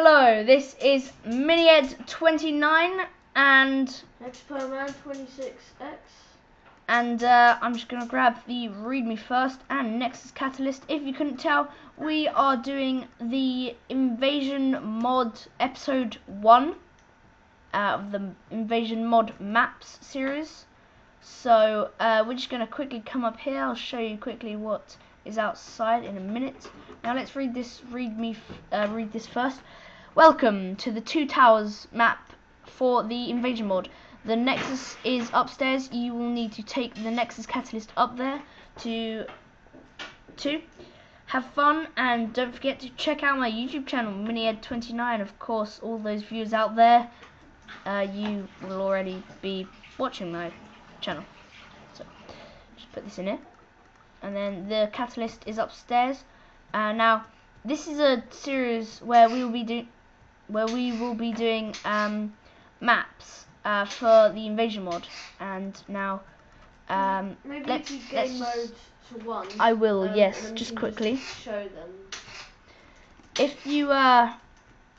Hello, this is MiniEd29 and Experman 26X. and uh, I'm just gonna grab the README first and Nexus Catalyst. If you couldn't tell, we are doing the Invasion Mod Episode 1 uh, of the Invasion Mod Maps series. So uh, we're just gonna quickly come up here. I'll show you quickly what is outside in a minute. Now let's read this. Read me. Uh, read this first. Welcome to the Two Towers map for the Invasion mod. The Nexus is upstairs. You will need to take the Nexus Catalyst up there to to have fun and don't forget to check out my YouTube channel, MiniEd29. Of course, all those viewers out there, uh, you will already be watching my channel. So just put this in here, and then the Catalyst is upstairs. Uh, now this is a series where we will be doing where we will be doing um, maps uh, for the invasion mod. And now, um, Maybe let's, if you let's game mode to one. I will, um, yes, and then we just quickly. show them. If you uh,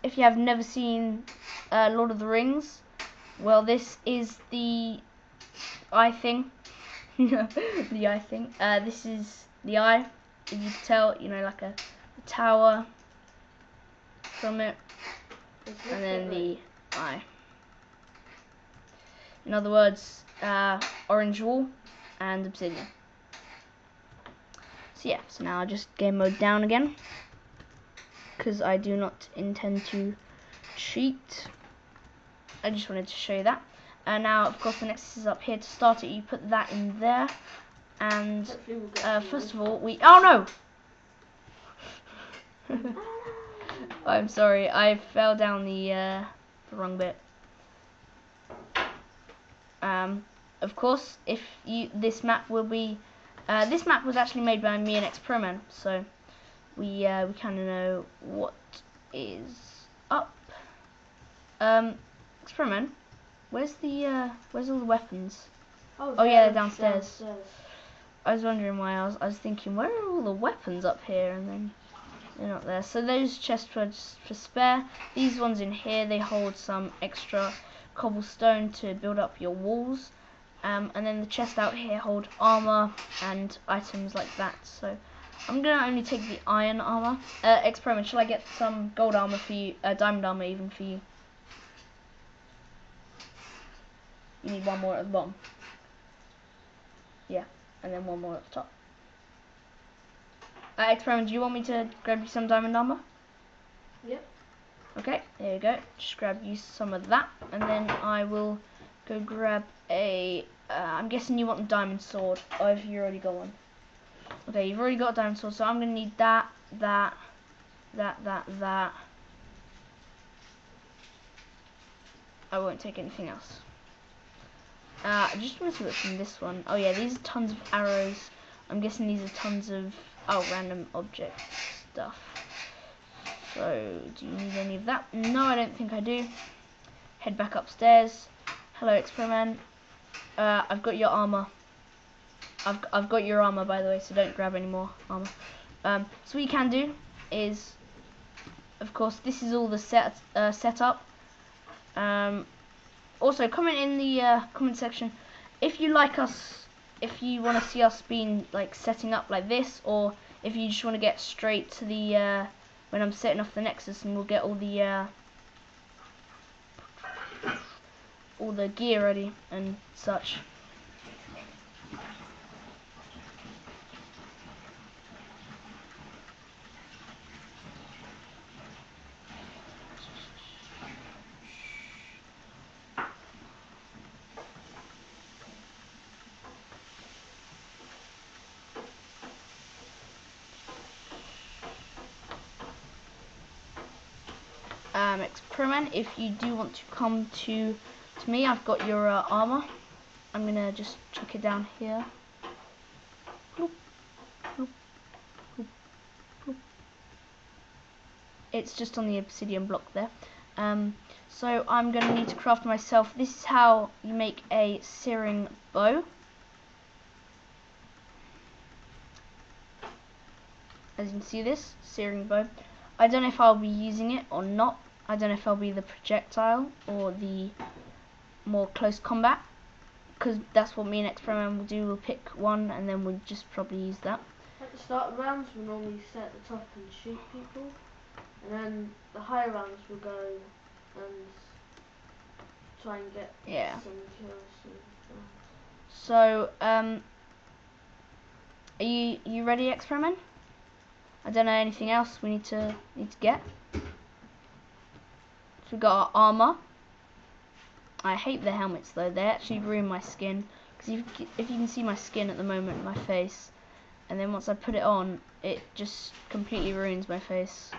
if you have never seen uh, Lord of the Rings, well, this is the eye thing. the eye thing. Uh, this is the eye. If you can tell, you know, like a, a tower from it. And then the eye. In other words, uh, orange wall and obsidian. So yeah, so now I'll just game mode down again because I do not intend to cheat. I just wanted to show you that. And now, of course, the Nexus is up here to start it. You put that in there, and we'll uh, first of all, we. Oh no! I'm sorry, I fell down the, uh, the wrong bit. Um, of course, if you this map will be, uh, this map was actually made by me and Experiment, so we uh, we kind of know what is up. Um, Experiment, where's the uh, where's all the weapons? oh, yeah, they're downstairs. I was wondering why I was I was thinking where are all the weapons up here and then they're not there. So those chests were just for spare. These ones in here they hold some extra cobblestone to build up your walls. Um, and then the chest out here hold armor and items like that. So I'm gonna only take the iron armor. Uh, experiment. Shall I get some gold armor for you? Uh, diamond armor even for you. You need one more at the bottom. Yeah, and then one more at the top. Uh, experiment, do you want me to grab you some diamond armor? Yep. Okay, there you go. Just grab you some of that, and then I will go grab a. Uh, I'm guessing you want a diamond sword, or have you already got one? Okay, you've already got a diamond sword, so I'm gonna need that, that, that, that, that. I won't take anything else. Uh, I just want to look from this one. Oh yeah, these are tons of arrows. I'm guessing these are tons of oh random object stuff. So do you need any of that? No, I don't think I do. Head back upstairs. Hello, experiment. Uh, I've got your armor. I've I've got your armor by the way, so don't grab any more armor. Um, so what you can do is, of course, this is all the set uh, setup. Um, also, comment in the uh, comment section if you like us, if you want to see us being like setting up like this, or if you just want to get straight to the uh, when I'm setting off the Nexus, and we'll get all the uh, all the gear ready and such. um, experiment. If you do want to come to to me, I've got your uh, armor. I'm gonna just chuck it down here. Bloop, bloop, bloop. It's just on the obsidian block there. Um, so I'm gonna need to craft myself. This is how you make a searing bow. As you can see this, searing bow. I don't know if I'll be using it or not. I don't know if I'll be the projectile or the more close combat, because that's what me and Experiment will do. We'll pick one and then we'll just probably use that. At the start of rounds, we'll normally set at the top and shoot people, and then the higher rounds will go and try and get Yeah. some kills. And, So, um, are you you ready, Experiment? I don't know anything else we need to need to get. So we got our armor. I hate the helmets though; they actually ruin my skin. Because if, you- if you can see my skin at the moment, my face, and then once I put it on, it just completely ruins my face.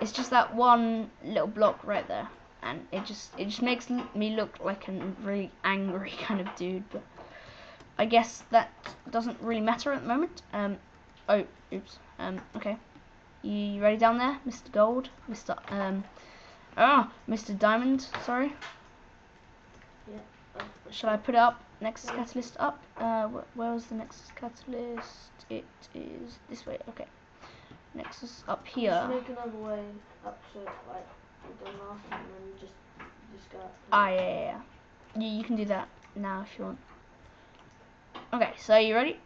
It's just that one little block right there, and it just it just makes me look like a really angry kind of dude. But I guess that doesn't really matter at the moment. Um, oh, oops. Um, okay. You ready down there, Mr. Gold, Mr. Um, ah, Mr. Diamond. Sorry. uh, Shall I put it up? Nexus Catalyst up. Uh, wh- where was the Nexus Catalyst? It is this way. Okay. Nexus up Just here. make another way up to like we done last time, and then just just go. Up Ah, yeah, yeah, yeah. You, you can do that now if you want. Okay, so you ready?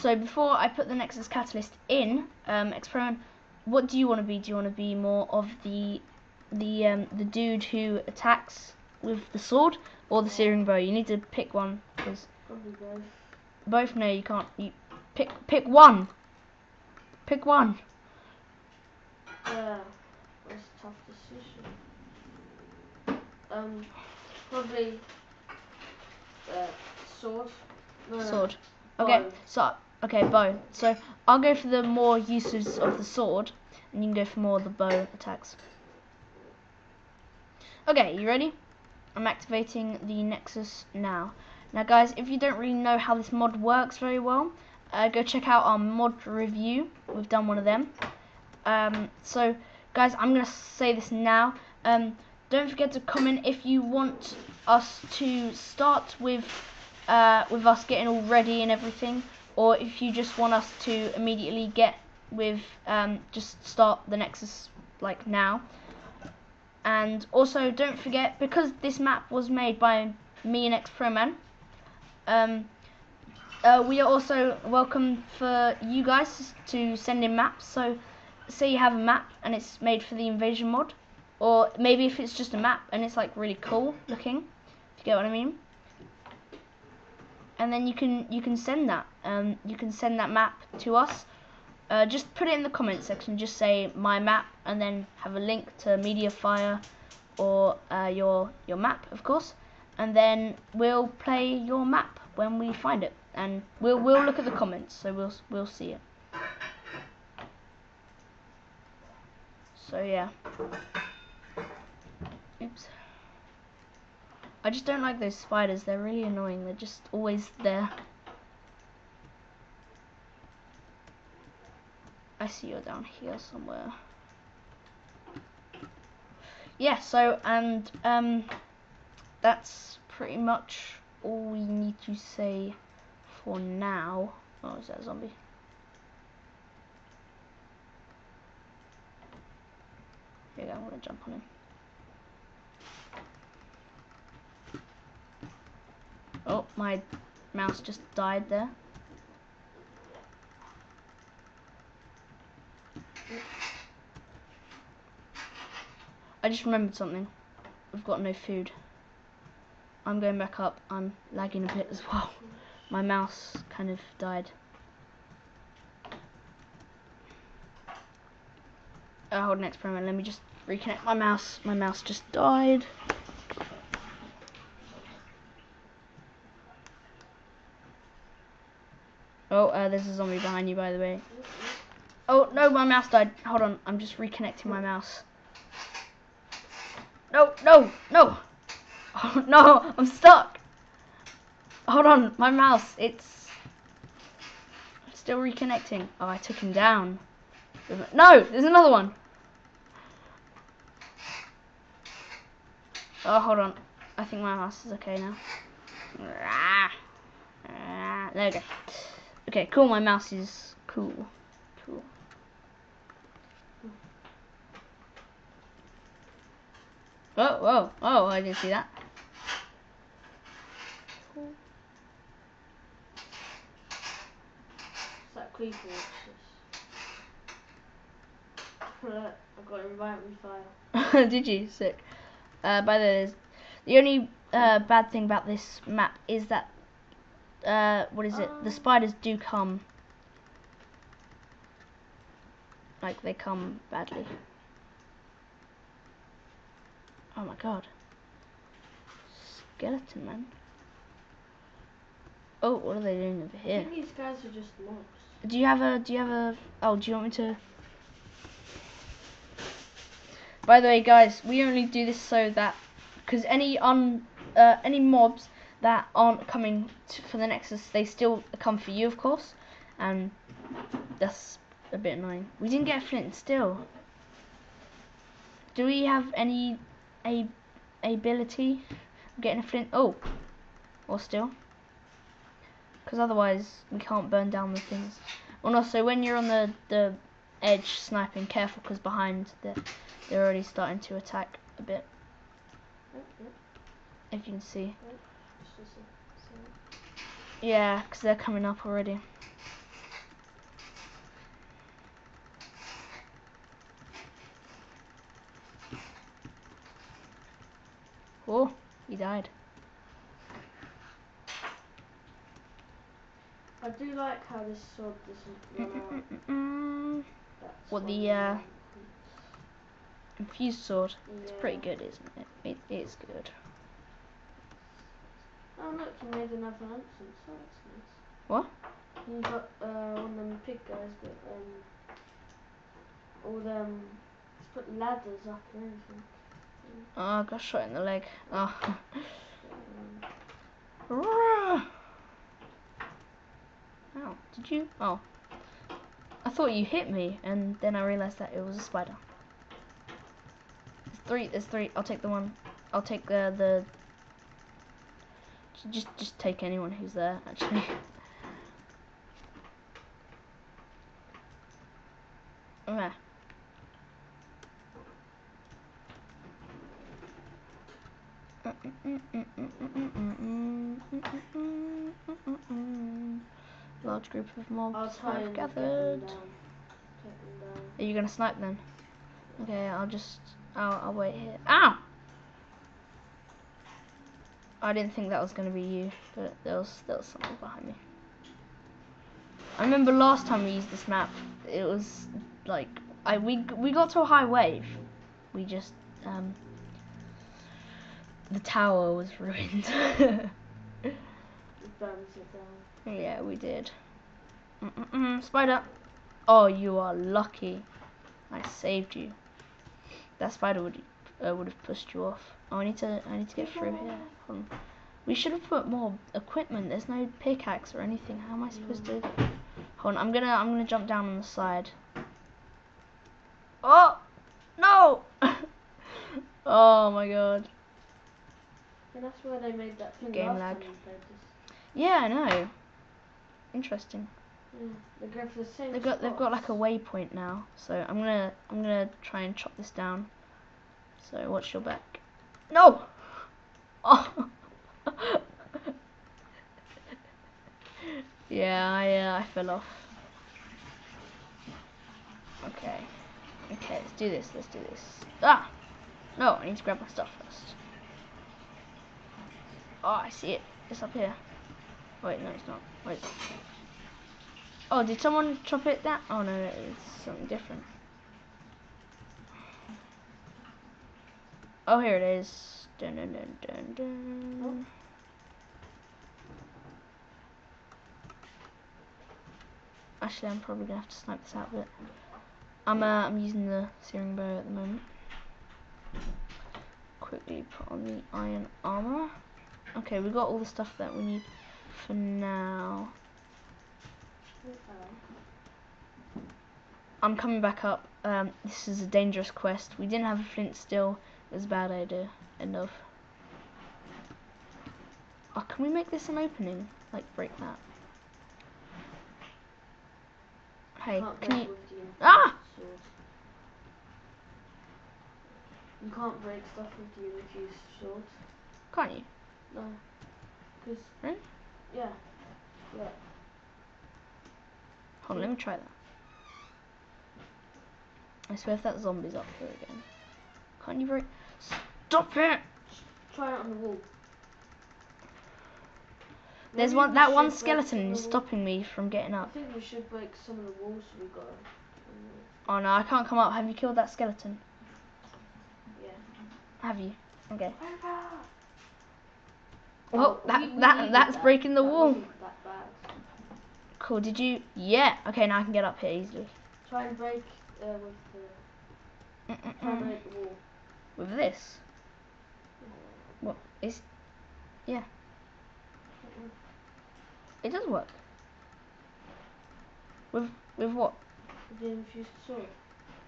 So before I put the Nexus Catalyst in, um, experiment, what do you want to be? Do you want to be more of the the um, the dude who attacks with the sword or the searing bow? You need to pick one because both. both. No, you can't. You pick pick one. Pick one. Yeah, that's a tough decision. Um, probably uh, sword. No, Sword. Okay, bow. so okay, bow. So I'll go for the more uses of the sword, and you can go for more of the bow attacks. Okay, you ready? I'm activating the Nexus now. Now, guys, if you don't really know how this mod works very well, uh, go check out our mod review. We've done one of them. Um, so, guys, I'm gonna say this now. Um, don't forget to comment if you want us to start with uh, with us getting all ready and everything, or if you just want us to immediately get with um, just start the Nexus like now. And also, don't forget because this map was made by me and X Pro Man. Um, uh, we are also welcome for you guys to send in maps. So, say you have a map and it's made for the invasion mod, or maybe if it's just a map and it's like really cool looking, if you get what I mean. And then you can you can send that um you can send that map to us. Uh, just put it in the comment section. Just say my map and then have a link to Mediafire or uh, your your map, of course. And then we'll play your map when we find it, and we'll we'll look at the comments, so we'll we'll see it. So yeah. Oops. I just don't like those spiders. They're really annoying. They're just always there. I see you're down here somewhere. Yeah, so and um that's pretty much all we need to say for now. Oh, is that a zombie? Here you go, I'm gonna jump on him. Oh, my mouse just died there. I just remembered something. We've got no food. I'm going back up. I'm lagging a bit as well. My mouse kind of died. Oh, hold an experiment. Let me just reconnect my mouse. My mouse just died. Oh, uh, there's a zombie behind you, by the way. Oh, no, my mouse died. Hold on, I'm just reconnecting my mouse. No, no, no! Oh, no, I'm stuck! Hold on, my mouse, it's still reconnecting. Oh, I took him down. No, there's another one. Oh, hold on. I think my mouse is okay now. There we go. Okay, cool. My mouse is cool. Cool. Oh, whoa, oh, I didn't see that. It's creeper watches. I got environment fire. Did you? Sick. Uh, by the way, the only uh, bad thing about this map is that uh, what is it? The Um. spiders do come. Like they come badly. Oh my god. Skeleton man. Oh, what are they doing over I here? think these guys are just mobs. Do you have a? Do you have a? Oh, do you want me to? By the way, guys, we only do this so that because any un uh, any mobs that aren't coming t for the Nexus, they still come for you, of course, and that's a bit annoying. We didn't get a flint still. Do we have any a ability of getting a flint? Oh, or still? Because otherwise we can't burn down the things. And also, when you're on the the edge sniping, careful because behind the, they're already starting to attack a bit. If you can see. Yeah, because they're coming up already. Oh, he died. I do like how this sword doesn't run out. Mm, What, the, uh, Infused sword. It's pretty good, isn't it? It is good. Oh look, you made another entrance. Oh, that's nice. What? You got uh, one of them pig guys that um, all them. Put ladders up and everything. Oh, I got shot in the leg. Oh. Ow, did you? Oh. I thought you hit me, and then I realised that it was a spider. There's three, there's three. I'll take the one. I'll take the, the... Just, just take anyone who's there, actually. Okay. Large group of mobs have and get them gathered. down. Them down. Are you gonna snipe then? Okay, I'll just, I'll, I'll wait here. Ow! I didn't think that was gonna be you, but there was, there was something behind me. I remember last time we used this map, it was like, I we we got to a high wave. We just, um, the tower was ruined. It burns it down. Yeah, we did. Mm-mm-mm. Spider. Oh, you are lucky. I saved you. That spider would uh, would have pushed you off. Oh, I need to I need to get through here. Hold on. We should have put more equipment. There's no pickaxe or anything. How am I supposed to? Hold on. I'm gonna I'm gonna jump down on the side. Oh no! oh my god. And that's why they made that thing Game last lag. time we played this. Yeah, I know. Interesting. Yeah, they go for the same. They've got they've got like a waypoint now, so I'm gonna I'm gonna try and chop this down. So watch your back. No. Oh. yeah, I uh, I fell off. Okay. Okay, let's do this. Let's do this. Ah. No, I need to grab my stuff first. Oh, I see it. It's up here. Wait, no, it's not. Wait. Oh, did someone chop it down? Oh no, it's something different. Oh, here it is. Dun, dun, dun, dun, dun. Actually, I'm probably gonna have to snipe this out but. I'm uh, I'm using the searing bow at the moment. Quickly put on the iron armor. Okay, we got all the stuff that we need for now. I'm coming back up. Um, this is a dangerous quest. We didn't have a flint still. It was a bad idea. Enough. Oh, can we make this an opening? Like break that. Hey, can't can break you? with the Ah! sword. You can't break stuff with the infused sword. Can't you? No. Because. Really? Yeah. Yeah. Hold on, let me try that. I swear if that zombie's up here again. Can't you break? Stop it! Try it on the wall. There's Maybe one. we That should one break skeleton some is the wall. stopping me from getting up. I up. think we should break some of the walls we got. Oh no, I can't come up. Have you killed that skeleton? Yeah. Have you? Okay. Oh, Well, we- that we that needed that's that. breaking the That wall. wasn't that bad. Cool. Did you? Yeah. Okay, now I can get up here easily. Try and break uh, with the. Try and Mm-mm-mm. break the wall. With this. What is? Yeah. It does work. With with what? With the infused sword.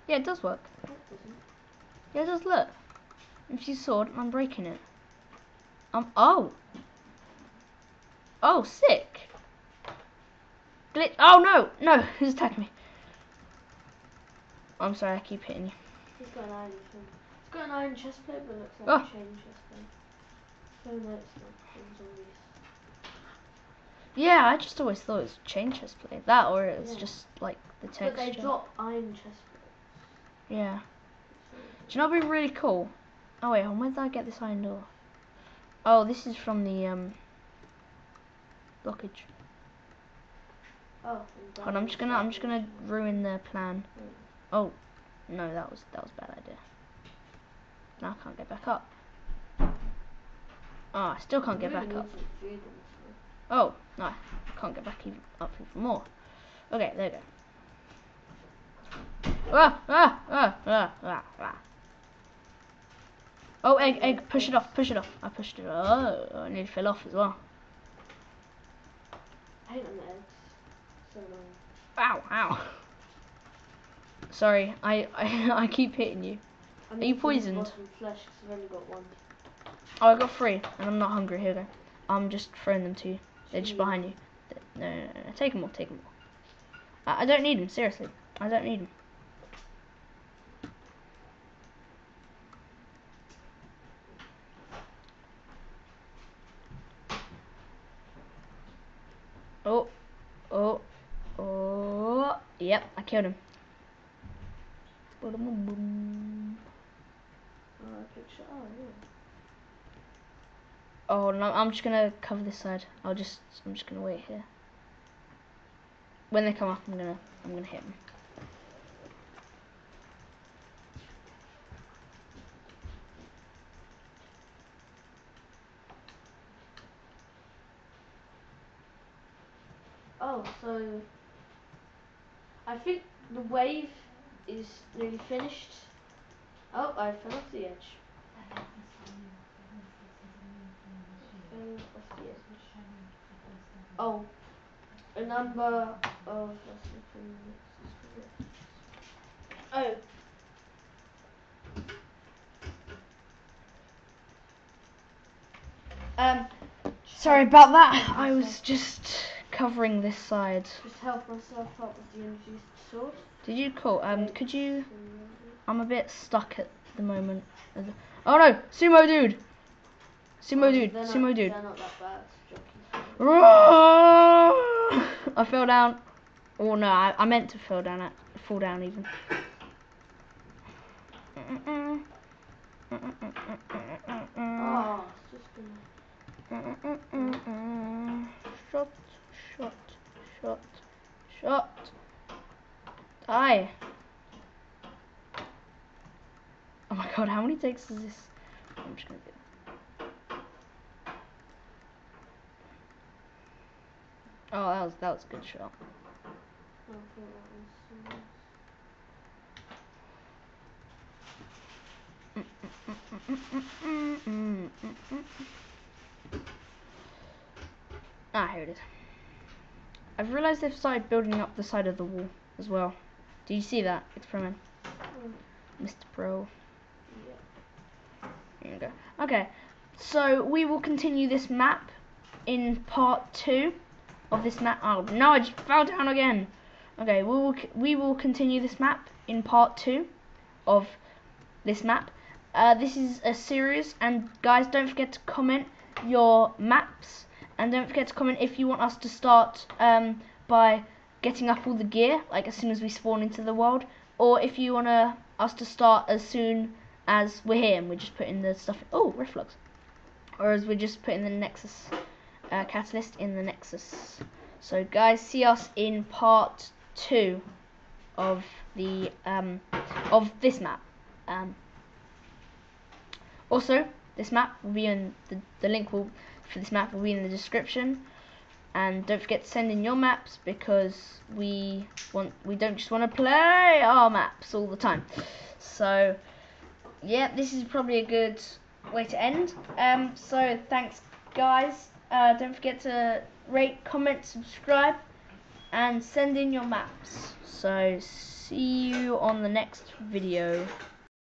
Yeah, it does work. Yeah, it does look. If you sword, I'm breaking it. Um. Oh. Oh, sick. Glitch. Oh no, no, he's attacking me? I'm sorry, I keep hitting you. Got an iron thing. He's got an iron chest plate, but looks like Oh. a chain chest plate. So no, it's not. Yeah, I just always thought it was chain chest plate. That or it was Yeah. just like the texture. But they drop iron chest plates. Yeah. Do you know what'd be really cool? Oh wait, where did I get this iron door? Oh, this is from the um blockage. Oh. Hold on, I'm just gonna I'm just gonna ruin their plan. Mm. Oh, no, that was that was a bad idea. Now I can't get back up. Oh, I still can't get back up. need some food in this one. Oh, no, I can't get back even up even more. Okay, there we go. Ah, ah, ah, ah, ah, ah. Oh, egg, egg, push it off, push it off. I pushed it. Oh, I nearly fell off as well. I hate on the eggs. So annoying. Ow, ow. Sorry, I, I, I keep hitting you. I'm Are you poisoned? flesh I've only got one. Oh, I got three, and I'm not hungry. Here go. I'm just throwing them to you. They're just Mm. behind you. No, no, no, no. Take them all, take them all. I, I don't need them, seriously. I don't need them. Oh, oh, oh. Yep, I killed him. Boom. Oh, I picture. Oh, yeah. Oh no, I'm just gonna cover this side. I'll just, I'm just gonna wait here. When they come up, I'm gonna, I'm gonna hit them. Oh, so I think the wave is nearly finished. Oh, I fell off the edge. Fell off the edge. Oh, a number of. let's look in the Oh. Um, sorry about that. I was just covering this side. Just help myself up with the sword. Did you call? Um, could you? I'm a bit stuck at the moment. Oh no, sumo dude. Sumo oh, dude. they're Sumo dude. Not that I fell down. Oh no, I, I meant to fall down. At, fall down even. Oh, it's just gonna. Shot, shot, shot, shot. Die. Oh my god, how many takes is this? I'm just gonna do. Oh, that was that was a good shot. Ah, here it is. I've realised they've started building up the side of the wall as well. Do you see that, Experiment? nice. Mr. Pro. Yeah. Here we go. Okay, so we will continue this map in part two of this map. Oh no, I just fell down again. Okay, we will we will continue this map in part two of this map. Uh, this is a series, and guys, don't forget to comment your maps, and don't forget to comment if you want us to start um, by getting up all the gear, like as soon as we spawn into the world, or if you want us to start as soon as we're here and we're just putting the stuff. Oh, reflux. Or as we're just putting the Nexus uh, catalyst in the Nexus. So, guys, see us in part two of the um, of this map. Um, also, this map will be in the, the link will for this map will be in the description. And don't forget to send in your maps because we want we don't just want to play our maps all the time. So yeah, this is probably a good way to end. Um, so thanks guys. Uh, don't forget to rate, comment, subscribe, and send in your maps. So see you on the next video.